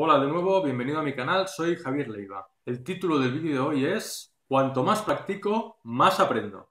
Hola de nuevo, bienvenido a mi canal, soy Javier Leiva. El título del vídeo de hoy es Cuanto más practico, más aprendo.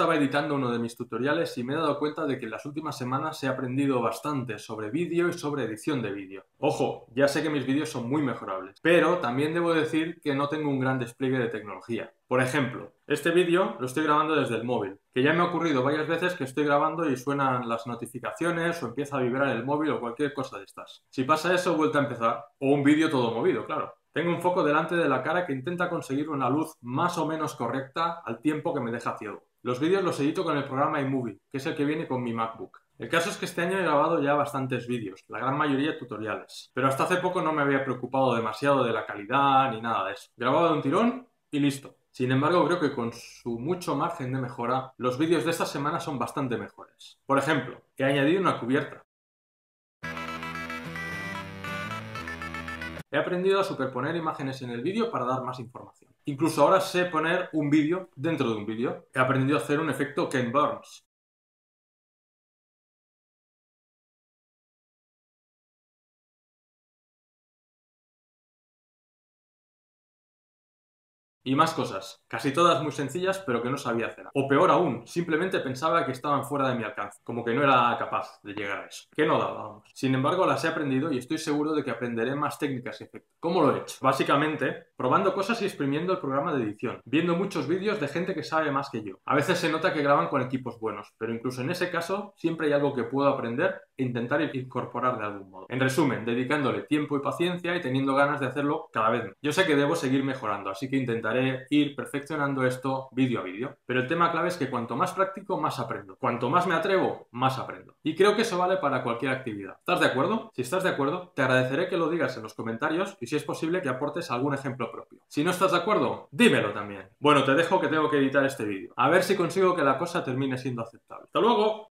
Estaba editando uno de mis tutoriales y me he dado cuenta de que en las últimas semanas he aprendido bastante sobre vídeo y sobre edición de vídeo. Ojo, ya sé que mis vídeos son muy mejorables, pero también debo decir que no tengo un gran despliegue de tecnología. Por ejemplo, este vídeo lo estoy grabando desde el móvil, que ya me ha ocurrido varias veces que estoy grabando y suenan las notificaciones o empieza a vibrar el móvil o cualquier cosa de estas. Si pasa eso, vuelta a empezar. O un vídeo todo movido, claro. Tengo un foco delante de la cara que intenta conseguir una luz más o menos correcta al tiempo que me deja ciego. Los vídeos los edito con el programa iMovie, que es el que viene con mi MacBook. El caso es que este año he grabado ya bastantes vídeos, la gran mayoría tutoriales, pero hasta hace poco no me había preocupado demasiado de la calidad ni nada de eso. Grababa de un tirón y listo. Sin embargo, creo que con su mucho margen de mejora, los vídeos de esta semana son bastante mejores. Por ejemplo, he añadido una cubierta. He aprendido a superponer imágenes en el vídeo para dar más información. Incluso ahora sé poner un vídeo dentro de un vídeo. He aprendido a hacer un efecto Ken Burns. Y más cosas, casi todas muy sencillas pero que no sabía hacer. O peor aún, simplemente pensaba que estaban fuera de mi alcance, como que no era capaz de llegar a eso. Que no daba, vamos. Sin embargo, las he aprendido y estoy seguro de que aprenderé más técnicas y efectos. ¿Cómo lo he hecho? Básicamente, probando cosas y exprimiendo el programa de edición, viendo muchos vídeos de gente que sabe más que yo. A veces se nota que graban con equipos buenos, pero incluso en ese caso siempre hay algo que puedo aprender intentar incorporar de algún modo. En resumen, dedicándole tiempo y paciencia y teniendo ganas de hacerlo cada vez más. Yo sé que debo seguir mejorando, así que intentaré ir perfeccionando esto vídeo a vídeo. Pero el tema clave es que cuanto más practico, más aprendo. Cuanto más me atrevo, más aprendo. Y creo que eso vale para cualquier actividad. ¿Estás de acuerdo? Si estás de acuerdo, te agradeceré que lo digas en los comentarios y si es posible que aportes algún ejemplo propio. Si no estás de acuerdo, dímelo también. Bueno, te dejo que tengo que editar este vídeo. A ver si consigo que la cosa termine siendo aceptable. ¡Hasta luego!